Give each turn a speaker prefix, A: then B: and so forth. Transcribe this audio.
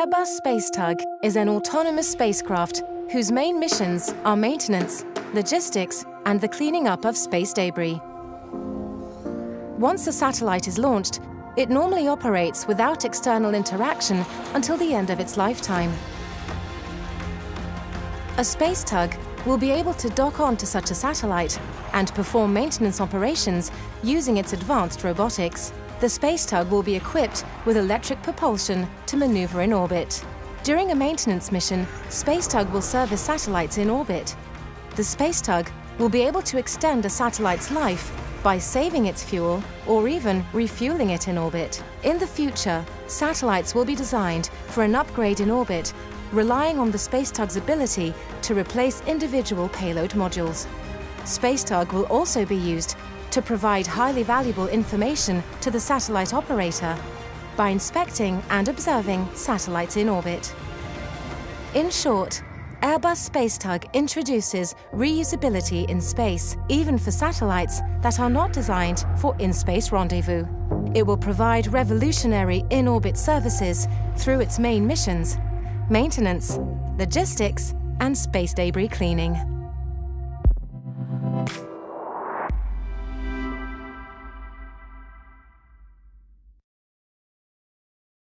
A: Airbus Space Tug is an autonomous spacecraft whose main missions are maintenance, logistics, and the cleaning up of space debris. Once a satellite is launched, it normally operates without external interaction until the end of its lifetime. A space tug will be able to dock onto such a satellite and perform maintenance operations using its advanced robotics. The space tug will be equipped with electric propulsion to maneuver in orbit. During a maintenance mission, space tug will service satellites in orbit. The space tug will be able to extend a satellite's life by saving its fuel or even refueling it in orbit. In the future, satellites will be designed for an upgrade in orbit, relying on the space tug's ability to replace individual payload modules. Space tug will also be used to provide highly valuable information to the satellite operator by inspecting and observing satellites in orbit. In short, Airbus Space Tug introduces reusability in space, even for satellites that are not designed for in-space rendezvous. It will provide revolutionary in-orbit services through its main missions, maintenance, logistics, and space debris cleaning.